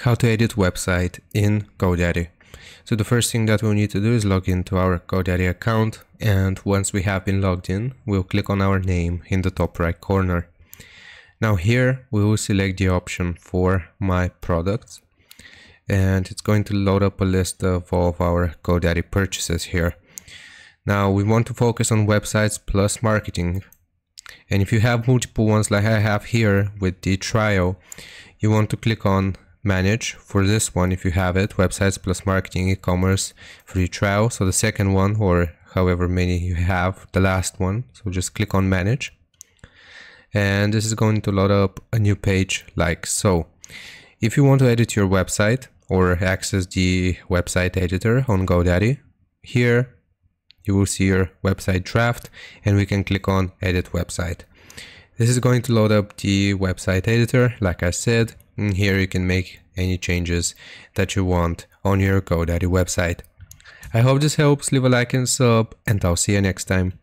how to edit website in GoDaddy. So the first thing that we'll need to do is log into our GoDaddy account and once we have been logged in, we'll click on our name in the top right corner. Now here we will select the option for my products and it's going to load up a list of all of our GoDaddy purchases here. Now we want to focus on websites plus marketing and if you have multiple ones like I have here with the trial, you want to click on manage for this one if you have it. Websites plus marketing e-commerce free trial. So the second one or however many you have the last one. So just click on manage. And this is going to load up a new page like so. If you want to edit your website or access the website editor on GoDaddy here you will see your website draft and we can click on edit website. This is going to load up the website editor like I said and here you can make any changes that you want on your GoDaddy website. I hope this helps, leave a like and sub, and I'll see you next time.